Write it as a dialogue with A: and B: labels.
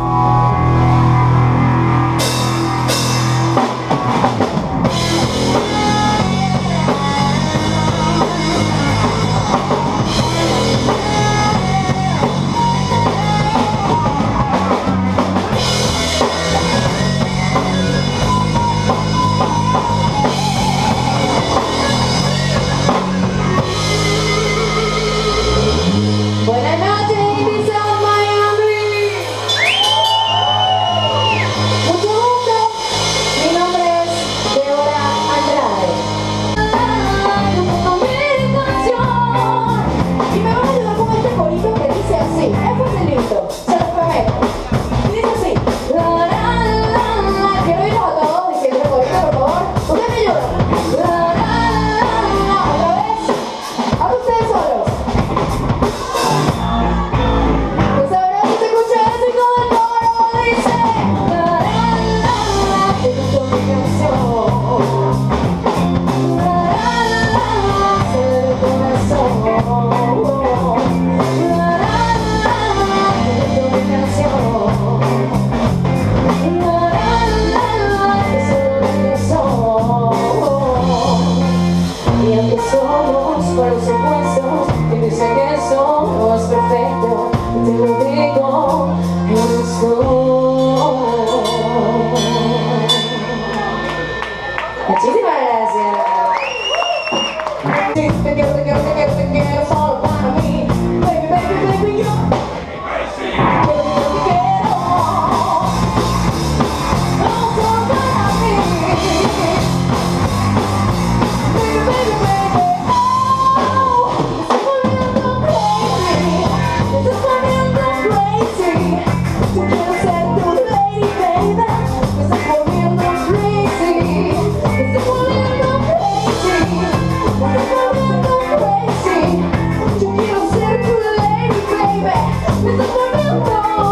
A: With the